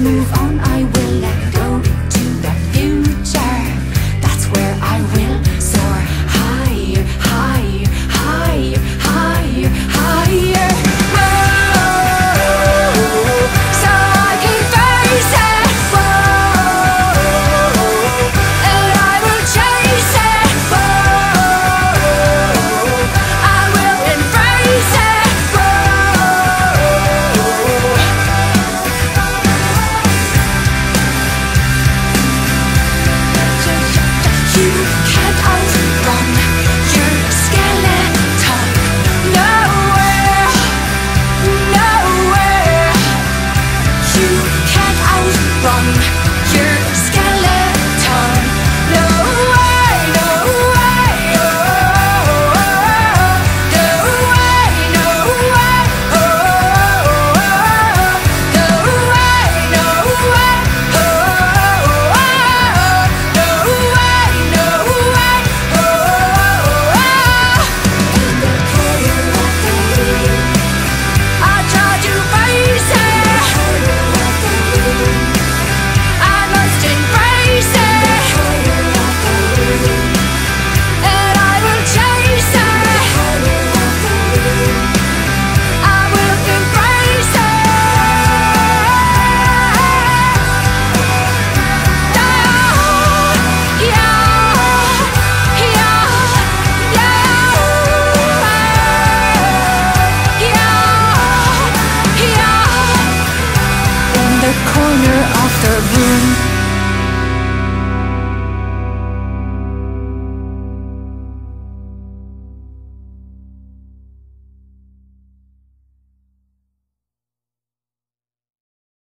move on, I